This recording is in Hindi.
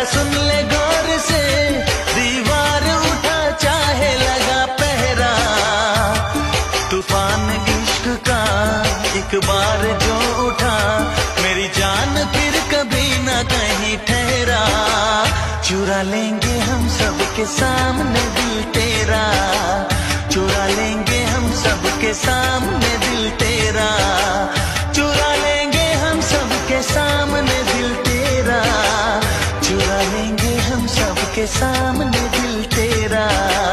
जरा सुन ले गौर से। दीवार उठा, चाहे लगा पहरा। तूफ़ान इश्क का एक बार जो उठा, मेरी जान फिर कभी ना कहीं ठहरा। चुरा लेंगे हम सबके सामने दिल तेरा। चुरा लेंगे हम सबके सामने दिल तेरा। के सामने दिल तेरा।